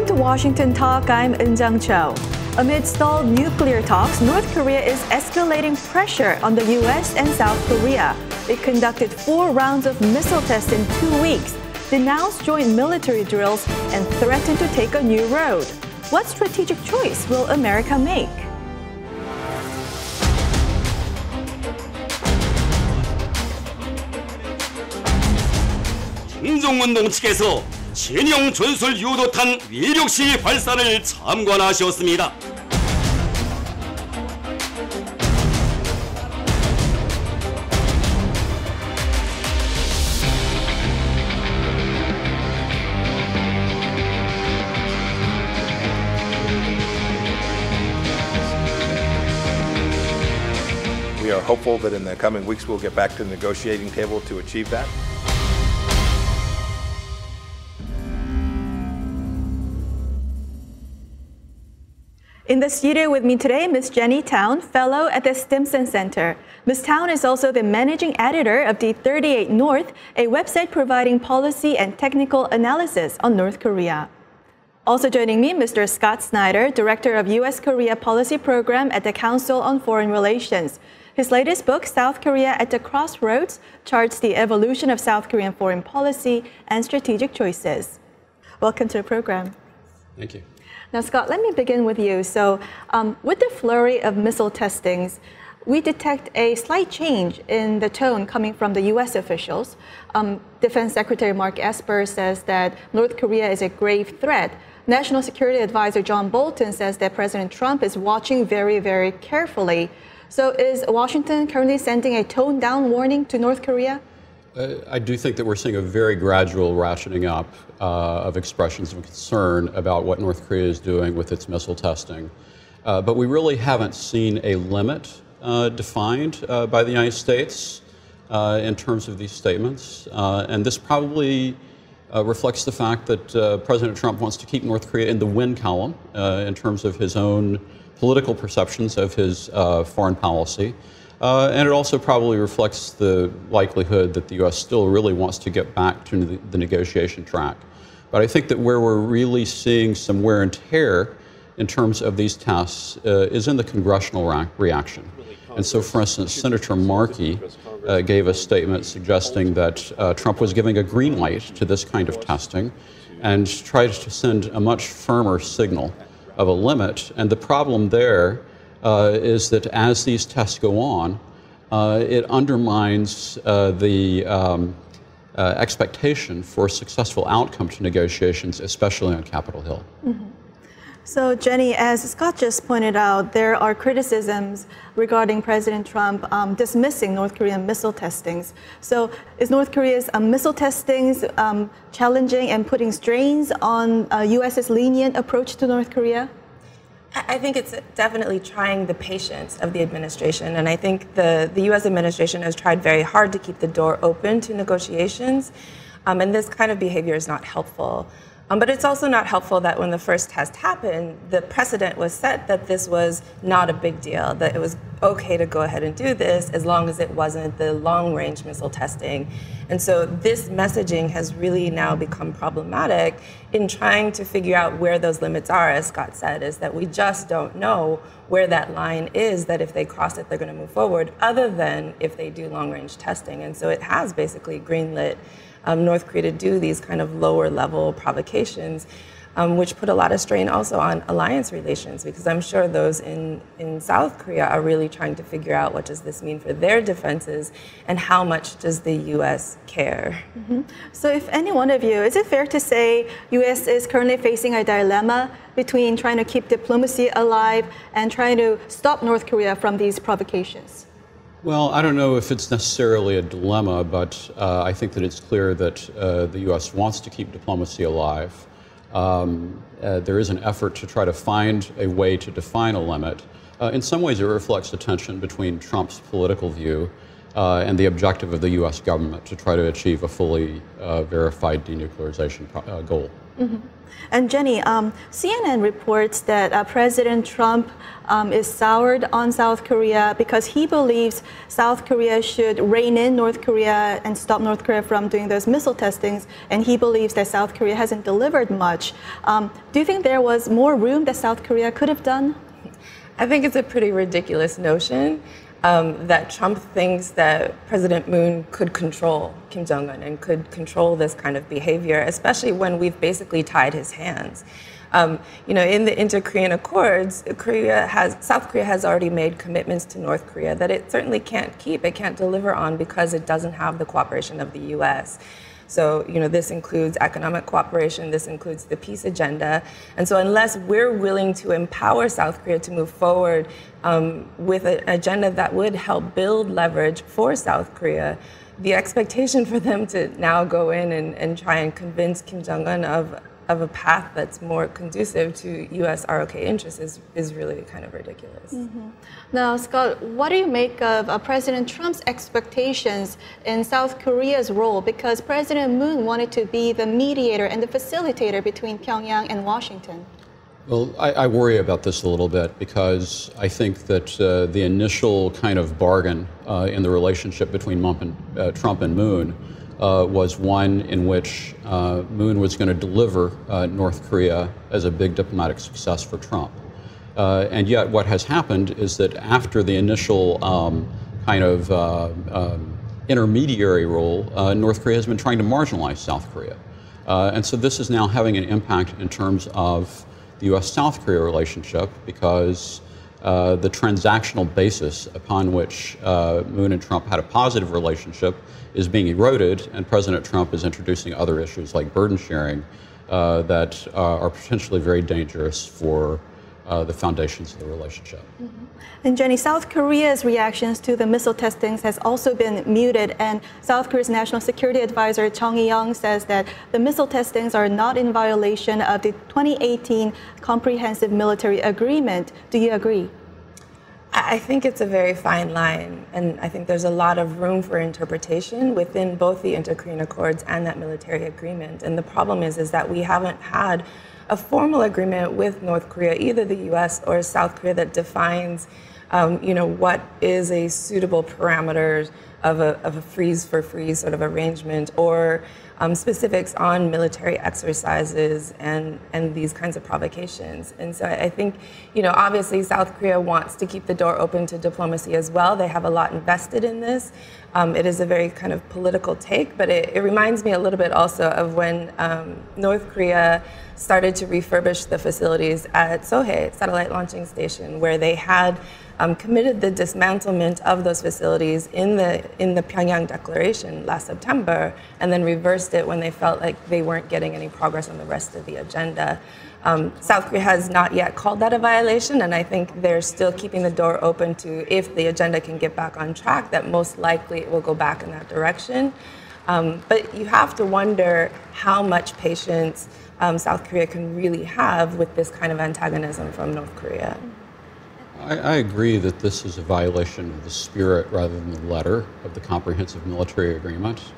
Welcome to Washington Talk. I'm Eunjung Cho. Amid stalled nuclear talks, North Korea is escalating pressure on the U.S. and South Korea. It conducted four rounds of missile tests in two weeks, denounced joint military drills, and threatened to take a new road. What strategic choice will America make? 김정은 동측에서 신형 전술 유도탄 위력시 발사를 참관하셨습니다. In the studio with me today, Ms. Jenny Town, fellow at the Stimson Center. Ms. Town is also the managing editor of the 38 North, a website providing policy and technical analysis on North Korea. Also joining me, Mr. Scott Snyder, director of U.S. Korea Policy Program at the Council on Foreign Relations. His latest book, South Korea at the Crossroads, charts the evolution of South Korean foreign policy and strategic choices. Welcome to the program. Thank you. Now, Scott, let me begin with you. So, um, with the flurry of missile testings, we detect a slight change in the tone coming from the U.S. officials. Um, Defense Secretary Mark Esper says that North Korea is a grave threat. National Security Advisor John Bolton says that President Trump is watching very, very carefully. So, is Washington currently sending a toned down warning to North Korea? Uh, I do think that we're seeing a very gradual rationing up uh, of expressions of concern about what North Korea is doing with its missile testing. Uh, but we really haven't seen a limit uh, defined uh, by the United States uh, in terms of these statements. and this probably reflects the fact that President Trump wants to keep North Korea in the win column in terms of his own political perceptions of his foreign policy. Uh, and it also probably reflects the likelihood that the U.S. still really wants to get back to the, the, negotiation track. But I think that where we're really seeing some wear and tear in terms of these tests uh, is in the congressional reaction. And so, for instance, Senator Markey uh, gave a statement suggesting that uh, Trump was giving a green light to this kind of testing and tried to send a much firmer signal of a limit. And the problem there uh, is that as these tests go on, uh, it undermines uh, the um, uh, expectation for successful outcome to negotiations, especially on Capitol Hill. Mm-hmm. So, Jenny, as Scott just pointed out, there are criticisms regarding President Trump um, dismissing North Korean missile testings. So, is North Korea's um, missile testings um, challenging and putting strains on uh, U.S.'s lenient approach to North Korea? I think it's definitely trying the patience of the administration. And I think the, the US administration has tried very hard to keep the door open to negotiations. Um, and this kind of behavior is not helpful. Um, but it's also not helpful that when the first test happened, the precedent was set that this was not a big deal, that it was okay to go ahead and do this as long as it wasn't the long range missile testing. And so this messaging has really now become problematic in trying to figure out where those limits are, as Scott said, is that we just don't know where that line is that if they cross it, they're going to move forward, other than if they do long range testing. And so it has basically greenlit um, North Korea to do these kind of lower level provocations, um, which put a lot of strain also on alliance relations, because I'm sure those in, in South Korea are really trying to figure out what does this mean for their defenses and how much does the U.S. care. Mm-hmm. So if any one of you, is it fair to say U.S. is currently facing a dilemma between trying to keep diplomacy alive and trying to stop North Korea from these provocations? Well, I don't know if it's necessarily a dilemma, but uh, I think that it's clear that uh, the U.S. wants to keep diplomacy alive. Um, uh, there is an effort to try to find a way to define a limit. Uh, in some ways, it reflects the tension between Trump's political view uh, and the objective of the U.S. government to try to achieve a fully uh, verified denuclearization goal. And Jenny, um, CNN reports that uh, President Trump um, is soured on South Korea because he believes South Korea should rein in North Korea and stop North Korea from doing those missile testings. And he believes that South Korea hasn't delivered much. Um, do you think there was more room that South Korea could have done? I think it's a pretty ridiculous notion um, that Trump thinks that President Moon could control Kim Jong un and could control this kind of behavior, especially when we've basically tied his hands. Um, you know, in the inter-Korean accords, Korea has, South Korea has already made commitments to North Korea that it certainly can't keep, it can't deliver on because it doesn't have the cooperation of the U.S. So, you know, this includes economic cooperation, this includes the peace agenda. And so, unless we're willing to empower South Korea to move forward um, with an agenda that would help build leverage for South Korea, the expectation for them to now go in and, and try and convince Kim Jong un of of a path that's more conducive to U.S. ROK interests is, is really kind of ridiculous. Mm-hmm. Now, Scott, what do you make of uh, President Trump's expectations in South Korea's role? Because President Moon wanted to be the mediator and the facilitator between Pyongyang and Washington. Well, I, I worry about this a little bit because I think that uh, the initial kind of bargain uh, in the relationship between and, uh, Trump and Moon uh, was one in which uh, Moon was going to deliver uh, North Korea as a big diplomatic success for Trump. Uh, and yet, what has happened is that after the initial um, kind of uh, um, intermediary role, uh, North Korea has been trying to marginalize South Korea. and so, this is now having an impact in terms of the U.S. South Korea relationship because. Uh, the transactional basis upon which uh, Moon and Trump had a positive relationship is being eroded, and President Trump is introducing other issues like burden sharing uh, that uh, are potentially very dangerous for uh, the foundations of the relationship. Mm-hmm. And Jenny, South Korea's reactions to the missile testings has also been muted, and South Korea's National Security Advisor Chung Eui-yong says that the missile testings are not in violation of the 2018 Comprehensive Military Agreement. Do you agree? I think it's a very fine line, and I think there's a lot of room for interpretation within both the Inter-Korean Accords and that military agreement. And the problem is, is that we haven't had a formal agreement with North Korea, either the U.S. or South Korea, that defines, um, you know, what is a suitable parameter of a, of a freeze for freeze sort of arrangement, or um, specifics on military exercises and, and these kinds of provocations. And so I think, you know, obviously South Korea wants to keep the door open to diplomacy as well. They have a lot invested in this. Um, it is a very kind of political take, but it, it reminds me a little bit also of when um, North Korea started to refurbish the facilities at Sohae Satellite Launching Station, where they had um, committed the dismantlement of those facilities in the in the Pyongyang Declaration last September, and then reversed it when they felt like they weren't getting any progress on the rest of the agenda. Um, South Korea has not yet called that a violation, and I think they're still keeping the door open to if the agenda can get back on track, that most likely it will go back in that direction. Um, but you have to wonder how much patience um, South Korea can really have with this kind of antagonism from North Korea. I, I, agree that this is a violation of the spirit rather than the letter of the Comprehensive Military Agreement.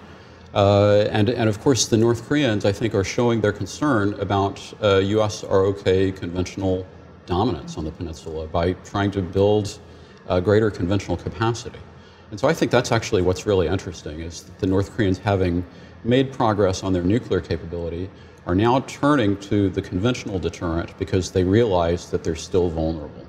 Uh, and, and of course, the North Koreans, I think, are showing their concern about uh, U.S. ROK conventional dominance on the peninsula by trying to build greater conventional capacity. And so I think that's actually what's really interesting is that the North Koreans, having made progress on their nuclear capability, are now turning to the conventional deterrent because they realize that they're still vulnerable.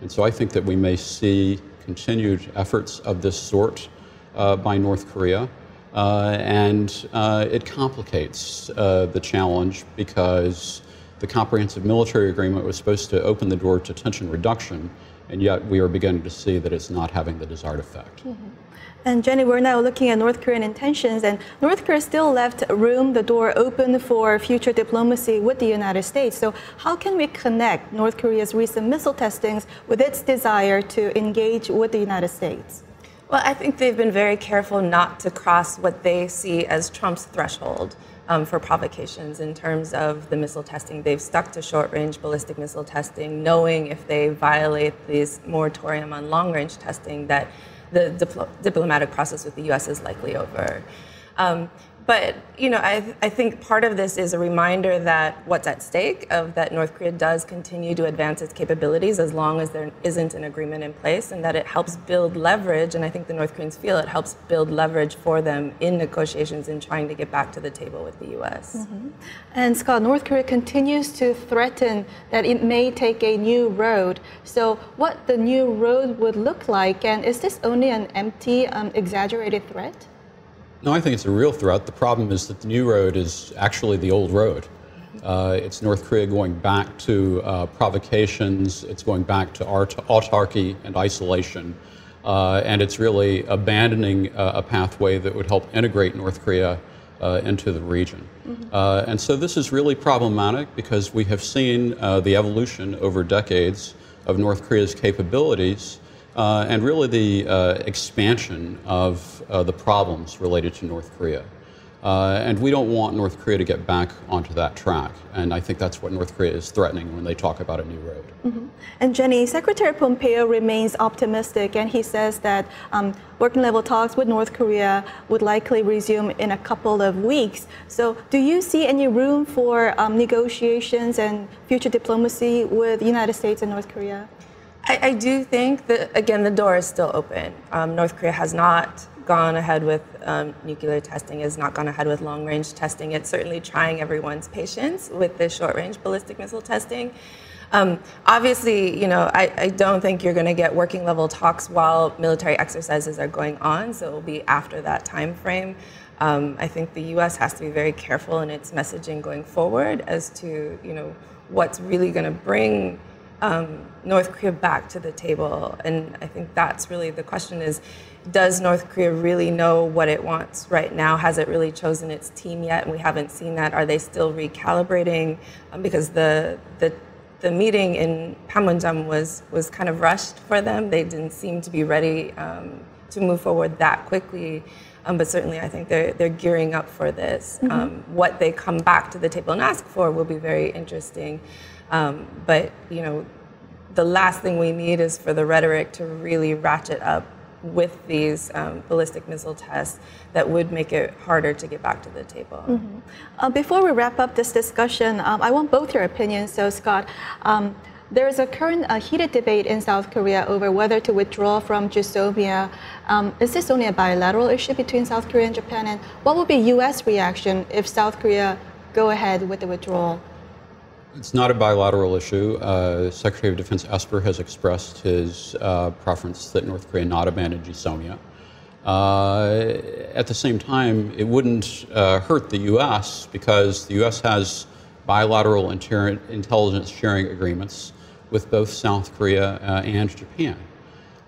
And so I think that we may see continued efforts of this sort uh, by North Korea. Uh, and uh, it complicates uh, the challenge because the comprehensive military agreement was supposed to open the door to tension reduction, and yet we are beginning to see that it's not having the desired effect. Mm-hmm. And Jenny, we're now looking at North Korean intentions, and North Korea still left room, the door open for future diplomacy with the United States. So, how can we connect North Korea's recent missile testings with its desire to engage with the United States? Well, I think they've been very careful not to cross what they see as Trump's threshold. Um, for provocations in terms of the missile testing. They've stuck to short range ballistic missile testing, knowing if they violate this moratorium on long range testing that the dipl- diplomatic process with the U.S. is likely over. Um, but you know, I, I think part of this is a reminder that what's at stake of that North Korea does continue to advance its capabilities as long as there isn't an agreement in place, and that it helps build leverage. And I think the North Koreans feel it helps build leverage for them in negotiations in trying to get back to the table with the U.S. Mm-hmm. And Scott, North Korea continues to threaten that it may take a new road. So, what the new road would look like, and is this only an empty, um, exaggerated threat? No, I think it's a real threat. The problem is that the new road is actually the old road. Uh, it's North Korea going back to uh, provocations, it's going back to art- autarky and isolation, uh, and it's really abandoning uh, a pathway that would help integrate North Korea uh, into the region. Mm-hmm. and so this is really problematic because we have seen the evolution over decades of North Korea's capabilities uh, and really the uh, expansion of uh, the problems related to North Korea. Uh, and we don't want North Korea to get back onto that track. And I think that's what North Korea is threatening when they talk about a new road. Mm-hmm. And Jenny, Secretary Pompeo remains optimistic, and he says that um, working level talks with North Korea would likely resume in a couple of weeks. So, do you see any room for um, negotiations and future diplomacy with the United States and North Korea? I, I, do think that, again, the door is still open. Um, North Korea has not gone ahead with um, nuclear testing, has not gone ahead with long range testing. It's certainly trying everyone's patience with the short range ballistic missile testing. Um, obviously, you know, I, I don't think you're going to get working level talks while military exercises are going on, so it will be after that time frame. Um, I think the U.S. has to be very careful in its messaging going forward as to, you know, what's really going to bring um, North Korea back to the table. And I think that's really the question is, does North Korea really know what it wants right now? Has it really chosen its team yet? And we haven't seen that. Are they still recalibrating? Um, because the, the, the meeting in Panmunjom was, was kind of rushed for them. They didn't seem to be ready um, to move forward that quickly. Um, but certainly, I think they're, they're gearing up for this. Mm-hmm. Um, what they come back to the table and ask for will be very interesting. Um, but you know, the last thing we need is for the rhetoric to really ratchet up with these um, ballistic missile tests that would make it harder to get back to the table. Mm-hmm. Uh, before we wrap up this discussion, um, I want both your opinions. So, Scott, um, there is a current uh, heated debate in South Korea over whether to withdraw from GSOMIA. Um, is this only a bilateral issue between South Korea and Japan? And what would be U.S. reaction if South Korea go ahead with the withdrawal? It's not a bilateral issue. Uh, Secretary of Defense Esper has expressed his uh, preference that North Korea not abandon GSOMIA. Uh, at the same time, it wouldn't uh, hurt the U.S. because the U.S. has bilateral inter- intelligence sharing agreements with both South Korea uh, and Japan.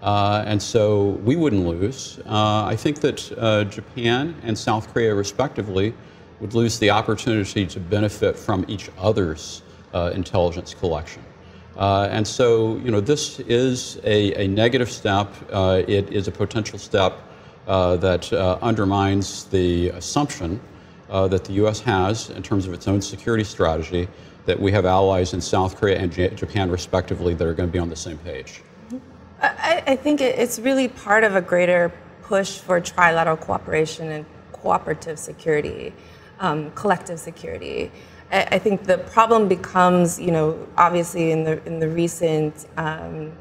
Uh, and so we wouldn't lose. I think that Japan and South Korea, respectively, would lose the opportunity to benefit from each other's intelligence collection. Uh, and so, you know, this is a, a negative step. Uh, it is a potential step uh, that uh, undermines the assumption uh, that the U.S. has in terms of its own security strategy that we have allies in South Korea and J- Japan, respectively, that are going to be on the same page. I, I think it's really part of a greater push for trilateral cooperation and cooperative security, um, collective security. I think the problem becomes, you know, obviously in the in the recent um,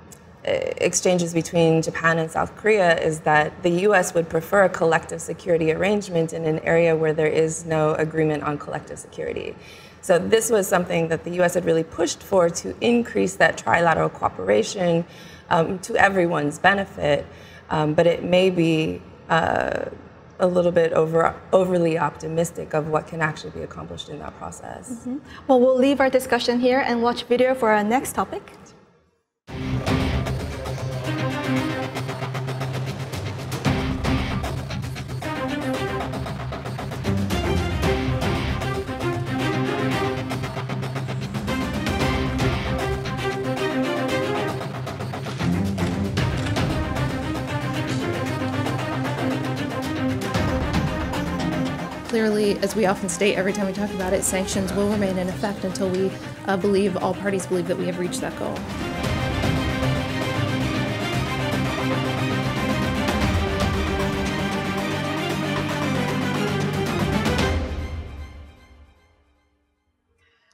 exchanges between Japan and South Korea is that the U.S. would prefer a collective security arrangement in an area where there is no agreement on collective security. So this was something that the U.S. had really pushed for to increase that trilateral cooperation um, to everyone's benefit, um, but it may be. Uh, a little bit over, overly optimistic of what can actually be accomplished in that process. Mm-hmm. Well, we'll leave our discussion here and watch video for our next topic. as we often state every time we talk about it, sanctions will remain in effect until we uh, believe, all parties believe, that we have reached that goal.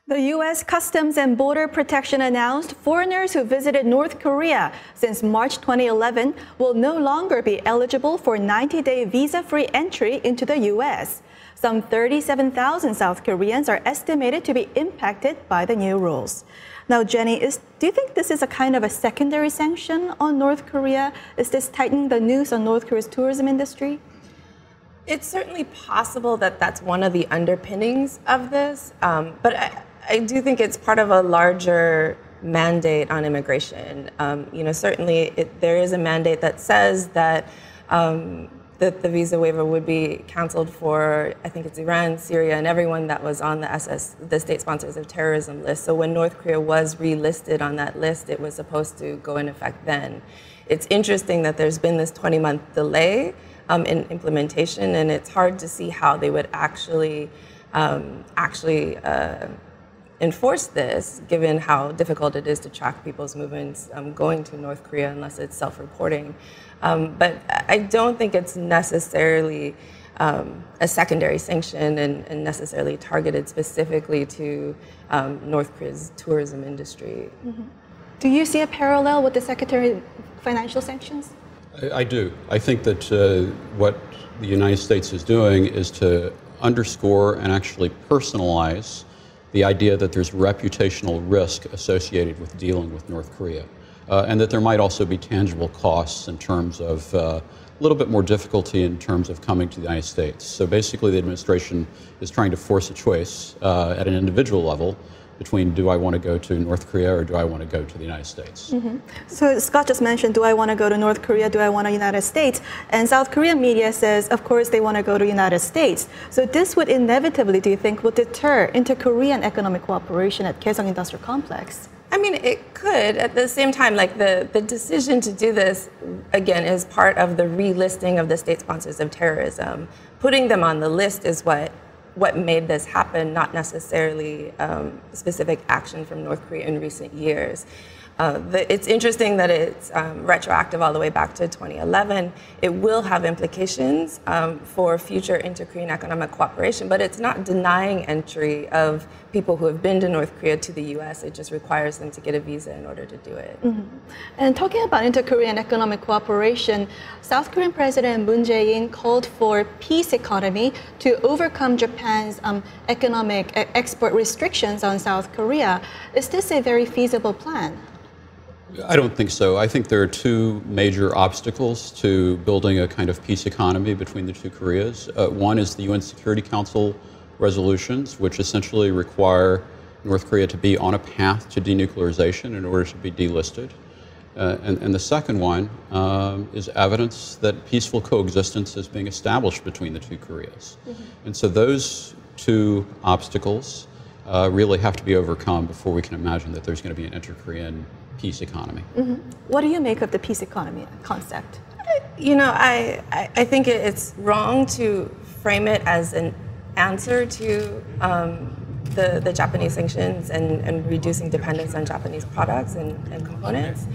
The U.S. Customs and Border Protection announced foreigners who visited North Korea since March 2011 will no longer be eligible for 90 day visa free entry into the U.S. Some 37,000 South Koreans are estimated to be impacted by the new rules. Now, Jenny, is, do you think this is a kind of a secondary sanction on North Korea? Is this tightening the noose on North Korea's tourism industry? It's certainly possible that that's one of the underpinnings of this, um, but I, I do think it's part of a larger mandate on immigration. Um, you know, certainly it, there is a mandate that says that um, that the visa waiver would be canceled for, I think it's Iran, Syria, and everyone that was on the SS, the state sponsors of terrorism list. So when North Korea was relisted on that list, it was supposed to go in effect then. It's interesting that there's been this 20 month delay um, in implementation, and it's hard to see how they would actually um, actually. Uh, enforce this, given how difficult it is to track people's movements um, going to North Korea unless it's self reporting. Um, but I don't think it's necessarily um, a secondary sanction and, and, necessarily targeted specifically to um, North Korea's tourism industry. Mm-hmm. Do you see a parallel with the secondary financial sanctions? I, I do. I think that uh, what the United States is doing is to underscore and actually personalize the idea that there's reputational risk associated with dealing with North Korea, uh, and that there might also be tangible costs in terms of uh, a little bit more difficulty in terms of coming to the United States. So basically, the administration is trying to force a choice uh, at an individual level between do I want to go to North Korea or do I want to go to the United States. Mm-hmm. So Scott just mentioned, do I want to go to North Korea? Do I want to United States? And South Korean media says, of course, they want to go to United States. So this would inevitably, do you think, would deter inter-Korean economic cooperation at Kaesong Industrial Complex? I mean, it could. At the same time, like the, the decision to do this, again, is part of the relisting of the state sponsors of terrorism. Putting them on the list is what what made this happen, not necessarily um, specific action from North Korea in recent years. Uh, the, it's interesting that it's um, retroactive all the way back to 2011. It will have implications um, for future inter-Korean economic cooperation, but it's not denying entry of people who have been to North Korea to the U.S. It just requires them to get a visa in order to do it. Mm-hmm. And talking about inter-Korean economic cooperation, South Korean President Moon Jae-in called for peace economy to overcome Japan's um, economic export restrictions on South Korea. Is this a very feasible plan? I don't think so. I think there are two major obstacles to building a kind of peace economy between the two Koreas. Uh, one is the UN Security Council resolutions, which essentially require North Korea to be on a path to denuclearization in order to be delisted. Uh, and, and, the second one um, is evidence that peaceful coexistence is being established between the two Koreas. Mm-hmm. And so those two obstacles uh, really have to be overcome before we can imagine that there's going to be an inter Korean peace economy. Mm-hmm. What do you make of the peace economy concept? You know, I, I think it's wrong to frame it as an answer to um, the, the Japanese sanctions and, and reducing dependence on Japanese products and, and components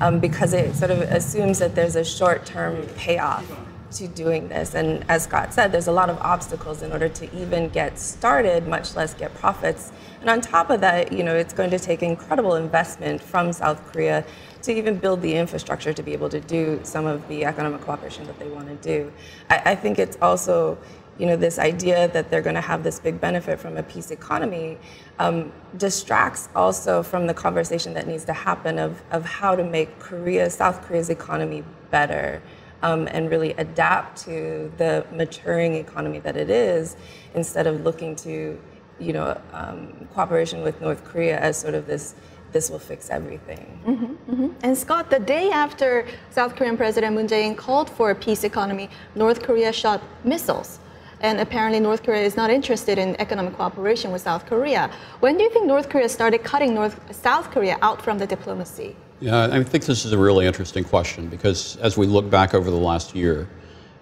um, because it sort of assumes that there's a short term payoff to doing this. And as Scott said, there's a lot of obstacles in order to even get started, much less get profits. And on top of that, you know, it's going to take incredible investment from South Korea to even build the infrastructure to be able to do some of the economic cooperation that they want to do. I, I think it's also, you know, this idea that they're going to have this big benefit from a peace economy um, distracts also from the conversation that needs to happen of, of how to make Korea, South Korea's economy better um, and really adapt to the maturing economy that it is instead of looking to you know um, cooperation with North Korea as sort of this this will fix everything. Mm-hmm, mm-hmm. And Scott, the day after South Korean President Moon Jae-in called for a peace economy, North Korea shot missiles. And apparently, North Korea is not interested in economic cooperation with South Korea. When do you think North Korea started cutting North, South Korea out from the diplomacy? Yeah, I think this is a really interesting question because as we look back over the last year,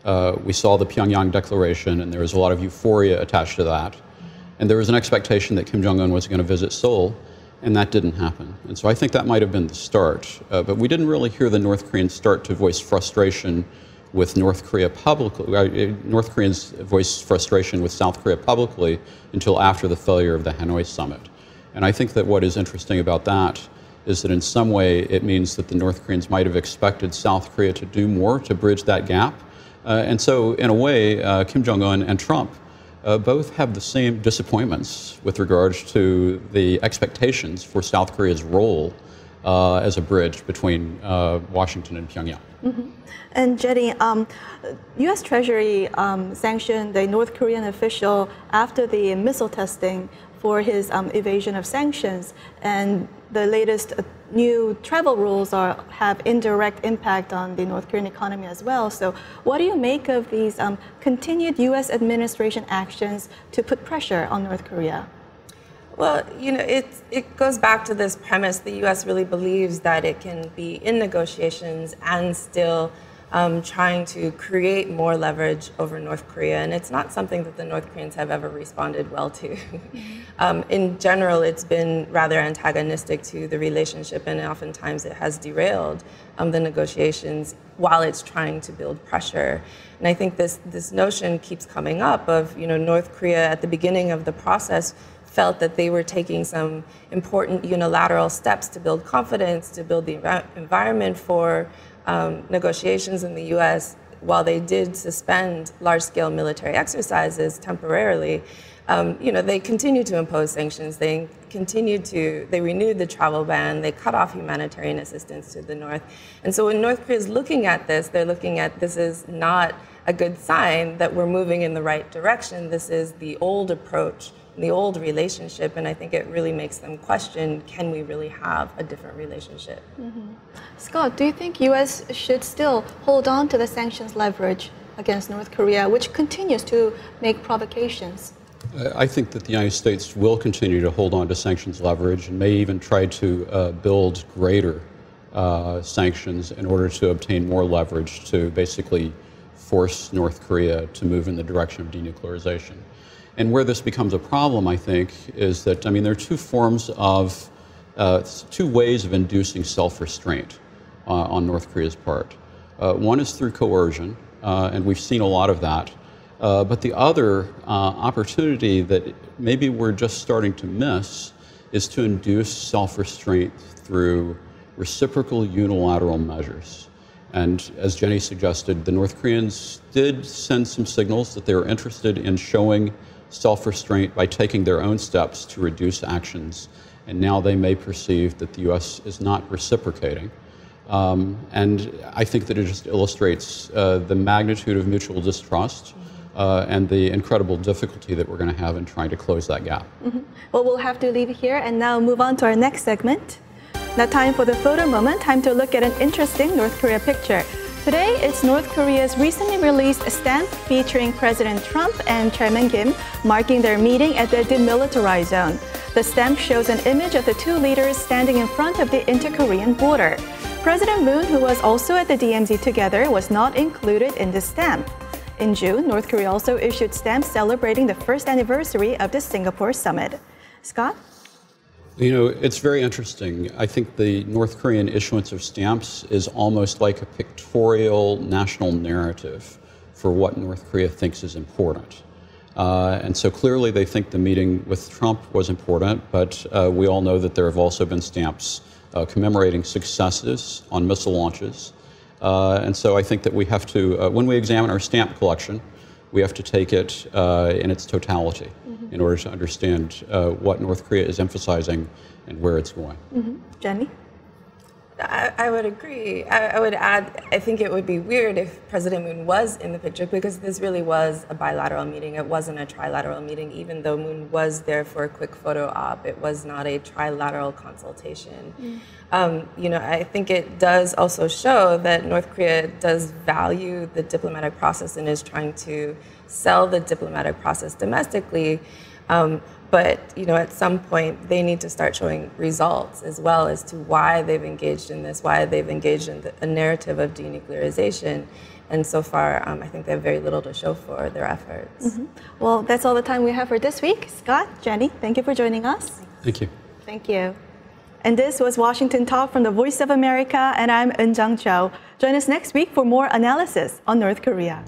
uh, we saw the Pyongyang Declaration, and there was a lot of euphoria attached to that. And there was an expectation that Kim Jong un was going to visit Seoul, and that didn't happen. And so I think that might have been the start. Uh, but we didn't really hear the North Koreans start to voice frustration with North Korea publicly, uh, North Koreans voice frustration with South Korea publicly until after the failure of the Hanoi summit. And I think that what is interesting about that is that in some way it means that the North Koreans might have expected South Korea to do more to bridge that gap. Uh, and so, in a way, uh, Kim Jong un and Trump uh, both have the same disappointments with regards to the expectations for South Korea's role uh, as a bridge between uh, Washington and Pyongyang. Mm-hmm. And Jenny, um, U.S. Treasury um, sanctioned a North Korean official after the missile testing for his um, evasion of sanctions, and the latest uh, new travel rules are, have indirect impact on the North Korean economy as well. So, what do you make of these um, continued U.S. administration actions to put pressure on North Korea? Well, you know, it, it goes back to this premise the U.S. really believes that it can be in negotiations and still um, trying to create more leverage over North Korea. And it's not something that the North Koreans have ever responded well to. um, in general, it's been rather antagonistic to the relationship, and oftentimes it has derailed um, the negotiations while it's trying to build pressure. And I think this, this notion keeps coming up of, you know, North Korea at the beginning of the process felt that they were taking some important unilateral steps to build confidence, to build the environment for um, negotiations in the U.S., while they did suspend large-scale military exercises temporarily, um, you know, they continued to impose sanctions. They continued to, they renewed the travel ban. They cut off humanitarian assistance to the north. And so when North Korea is looking at this, they're looking at this is not a good sign that we're moving in the right direction. This is the old approach the old relationship, and I think it really makes them question: Can we really have a different relationship? Mm-hmm. Scott, do you think U.S. should still hold on to the sanctions leverage against North Korea, which continues to make provocations? I think that the United States will continue to hold on to sanctions leverage and may even try to uh, build greater uh, sanctions in order to obtain more leverage to basically force North Korea to move in the direction of denuclearization. And where this becomes a problem, I think, is that, I mean, there are two forms of, uh, two ways of inducing self restraint uh, on North Korea's part. Uh, one is through coercion, uh, and we've seen a lot of that. Uh, but the other uh, opportunity that maybe we're just starting to miss is to induce self restraint through reciprocal unilateral measures. And as Jenny suggested, the North Koreans did send some signals that they were interested in showing self restraint by taking their own steps to reduce actions. And now they may perceive that the U.S. is not reciprocating. Um, and I think that it just illustrates uh, the magnitude of mutual distrust. Uh, and the incredible difficulty that we're going to have in trying to close that gap. Mm-hmm. Well, we'll have to leave here and now move on to our next segment. Now, time for the photo moment. Time to look at an interesting North Korea picture. Today, it's North Korea's recently released stamp featuring President Trump and Chairman Kim marking their meeting at the demilitarized zone. The stamp shows an image of the two leaders standing in front of the inter-Korean border. President Moon, who was also at the DMZ together, was not included in the stamp. In June, North Korea also issued stamps celebrating the first anniversary of the Singapore summit. Scott? You know, it's very interesting. I think the North Korean issuance of stamps is almost like a pictorial national narrative for what North Korea thinks is important. Uh, and so clearly they think the meeting with Trump was important, but uh, we all know that there have also been stamps uh, commemorating successes on missile launches. Uh, and so I think that we have to, uh, when we examine our stamp collection, we have to take it uh, in its totality mm-hmm. In order to understand uh, what North Korea is emphasizing and where it's going. Mm-hmm. Jenny? I, I, would agree. I, I, would add, I think it would be weird if President Moon was in the picture because this really was a bilateral meeting. It wasn't a trilateral meeting, even though Moon was there for a quick photo op. It was not a trilateral consultation. Mm. Um, you know, I think it does also show that North Korea does value the diplomatic process and is trying to sell the diplomatic process domestically. Um, but you know, at some point, they need to start showing results as well as to why they've engaged in this, why they've engaged in the, a narrative of denuclearization. And so far, um, I think they have very little to show for their efforts. Mm-hmm. Well, that's all the time we have for this week. Scott, Jenny, thank you for joining us. Thank you. Thank you. And this was Washington Talk from the Voice of America, and I'm Eun Jung Cho. Join us next week for more analysis on North Korea.